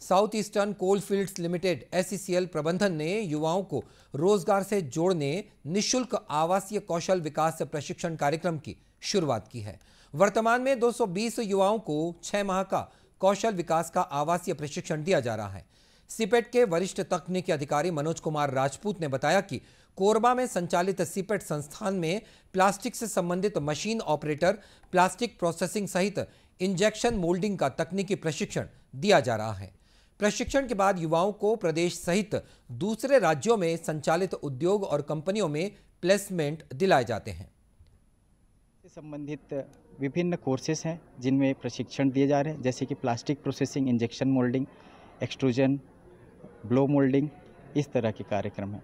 South Eastern Coalfields Limited SECL प्रबंधन ने युवाओं को रोज़गार से जोड़ने, निशुल्क आवासीय कौशल विकास प्रशिक्षण कार्यक्रम की शुरुआत की है। वर्तमान में 220 युवाओं को छह माह का कौशल विकास का आवासीय प्रशिक्षण दिया जा रहा है। सीपेट के वरिष्ठ तकनीकी अधिकारी मनोज कुमार राजपूत ने बताया कि कोरबा में संचालित सीपेट संस्थान में प्लास्टिक से संबंधित मशीन ऑपरेटर, प्लास्टिक प्रोसेसिंग सहित इंजेक्शन मोल्डिंग का तकनीकी प्रशिक्षण दिया जा रहा है। प्रशिक्षण के बाद युवाओं को प्रदेश सहित दूसरे राज्यों में संचालित उद्योग और कंपनियों में प्लेसमेंट दिलाए जाते हैं। संबंधित विभिन्न कोर्सेज हैं, जिनमें प्रशिक्षण दिए जा रहे हैं, जैसे कि plastic processing, injection moulding, extrusion, blow moulding, इस तरह के कार्यक्रम हैं।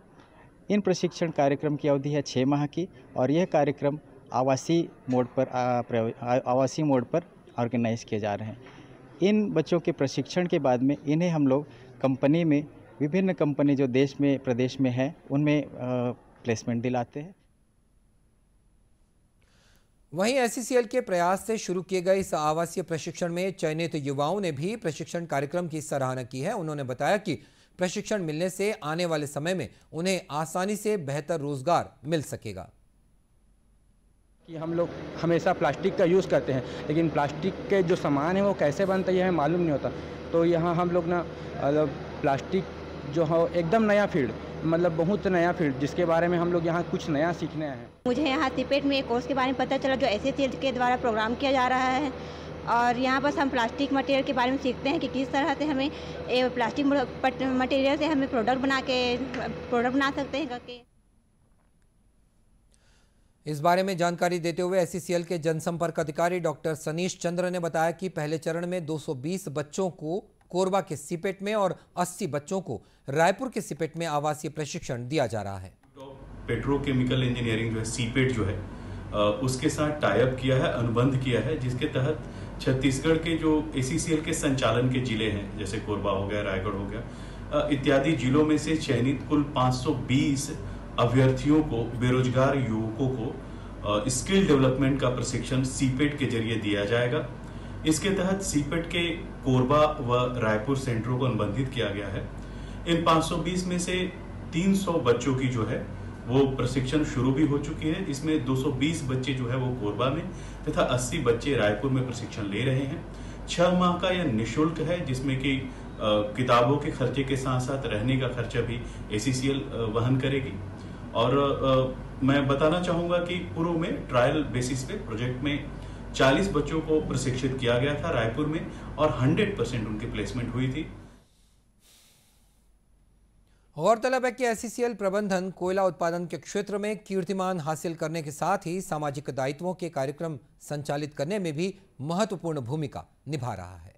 इन प्रशिक्षण कार्यक्रम की अवधि है छः माह की, और यह कार्यक्रम आवासीय मोड पर आवासीय मोड पर ऑर्गेनाइज किए जा रहे हैं। इन बच्चों के प्रशिक्षण के बाद में इन्हें हम लोग कंपनी में, विभिन्न कंपनी जो देश में, प्रदेश में है, उनमें प्लेसमेंट दिलाते हैं। वहीं एससीसीएल के प्रयास से शुरू किए गए इस आवासीय प्रशिक्षण में चयनित युवाओं ने भी प्रशिक्षण कार्यक्रम की सराहना की है। उन्होंने बताया कि प्रशिक्षण मिलने से आने वाले समय में उन्हें आसानी से बेहतर रोज़गार मिल सकेगा। कि हम लोग हमेशा प्लास्टिक का यूज़ करते हैं। लेकिन प्लास्टिक के जो सामान है, वो कैसे बनता है हमें मालूम नहीं होता। तो यहाँ हम लोग ना मतलब प्लास्टिक जो है, एकदम नया फ़ील्ड मतलब बहुत नया फ़ील्ड, जिसके बारे में हम लोग यहाँ कुछ नया सीखने आए हैं। मुझे यहाँ तिपेट में एक कोर्स के बारे में पता चला, जो ऐसे के द्वारा प्रोग्राम किया जा रहा है। और यहाँ बस हम प्लास्टिक मटेरियल के बारे में सीखते हैं कि किस तरह से हमें प्लास्टिक मटेरियल से हमें प्रोडक्ट बना के, प्रोडक्ट बना सकते हैं, करके। इस बारे में जानकारी देते हुए एससीसीएल के जनसंपर्क अधिकारी डॉक्टर सनीश चंद्र ने बताया कि पहले चरण में 220 बच्चों को कोरबा के सीपेट में और 80 बच्चों को रायपुर के सीपेट में आवासीय प्रशिक्षण दिया जा रहा है। पेट्रोकेमिकल इंजीनियरिंग जो है, सीपेट जो है उसके साथ टाइप किया है, अनुबंध किया है, जिसके तहत छत्तीसगढ़ के जो एसीसीएल के संचालन के ज़िले हैं, जैसे कोरबा हो गया, रायगढ़ हो गया इत्यादि जिलों में से चयनित कुल 520 अभ्यर्थियों को, बेरोजगार युवकों को स्किल डेवलपमेंट का प्रशिक्षण सीपेट के ज़रिए दिया जाएगा। इसके तहत सीपेट के कोरबा व रायपुर सेंटरों को अनुबंधित किया गया है। इन 520 में से 300 बच्चों की जो है, वो प्रशिक्षण शुरू भी हो चुकी है। इसमें 220 बच्चे जो है, वो कोरबा में तथा 80 बच्चे रायपुर में प्रशिक्षण ले रहे हैं। छह माह का यह निशुल्क है, जिसमें कि किताबों के खर्चे के साथ साथ रहने का खर्चा भी एसीसीएल वहन करेगी। और आ, मैं बताना चाहूँगा कि पूर्व में ट्रायल बेसिस पे प्रोजेक्ट में 40 बच्चों को प्रशिक्षित किया गया था रायपुर में और 100 परसेंट उनकी प्लेसमेंट हुई थी। गौरतलब है कि एससीसीएल प्रबंधन कोयला उत्पादन के क्षेत्र में कीर्तिमान हासिल करने के साथ ही सामाजिक दायित्वों के कार्यक्रम संचालित करने में भी महत्वपूर्ण भूमिका निभा रहा है।